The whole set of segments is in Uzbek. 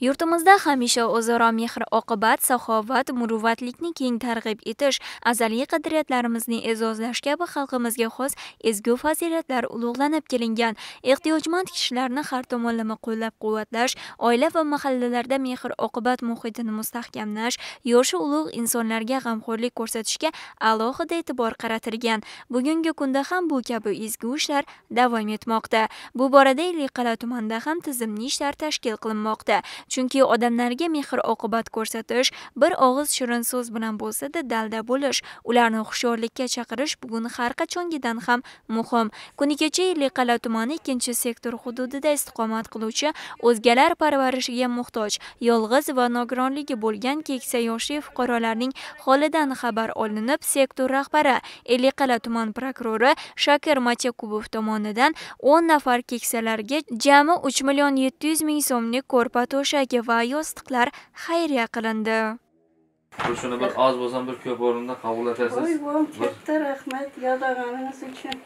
yurtimizda hamisha o'zaro mehr oqibat saxovat muruvvatlikni keng targ'ib etish azaliy qadriyatlarimizni e'zozlash kabi xalqimizga xos ezgu fazilatlar ulug'lanib kelingan. Ehtiyojmand kishilarni har tomonlama qo'llab quvvatlash oila va mahallalarda mehr oqibat muhitini mustahkamlash yoshi ulug' insonlarga g'amxo'rlik ko'rsatishga alohida e'tibor qaratilgan. Bugungi kunda ham bu kabi ezgu ishlar davom etmoqda. Bu borada ellikqal'a tumanida ham tizimli ishlar tashkil qilinmoqda. Chunki odamlarga mehr oqibat ko'rsatish bir og'iz shirin so'z bilan bo'lsada dalda bo'lish ularni hushyorlikka chaqirish bugun har qachongidan ham muhim. Kuni kecha ellikqal'a tumani ikkinchi sektor hududida istiqomat qiluvchi o'zgalar parvarishiga muhtoj yolg'iz va nogironligi bo'lgan keksa yoshli fuqarolarning holidan xabar olinib sektor rahbari iliqala tuman prokurori shakir matyakubov tomonidan o'n nafar keksalarga jami uch million yetti yuz ming so'mlik ko'rpa to'sha to'shagi va yostiqlar xayriya qilindi. Shuni bir oz bo'lsa bir ko'p o'rinda qabul etasiz. Voy katta rahmat yordamlaringiz uchun.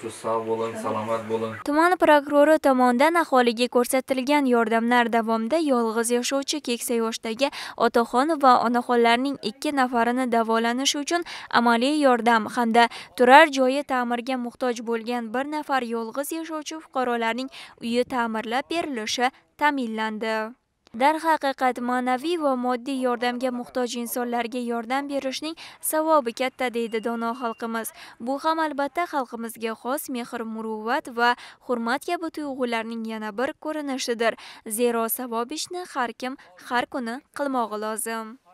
Shu sog' bo'ling salomat bo'ling. Tuman prokurori tomonidan aholiga ko'rsatilgan yordamlar davomida yolg'iz yashovchi keksa yoshdagi otaxon va onaxonlarning ikki nafarini davolanishi uchun amaliy yordam hamda turar joyi ta'mirga muhtoj bo'lgan bir nafar yolg'iz yashovchi fuqarolarning uyi ta'mirlab berilishi ta'minlandi darhaqiqat ma'naviy va moddiy yordamga muhtoj insonlarga yordam berishning savobi katta deydi dono xalqimiz. Bu ham albatta xalqimizga xos mehr muruvvat va hurmat kabi tuyg'ularning yana bir ko'rinishidir. Zero savob ishni har kim har kuni qilmog'i lozim.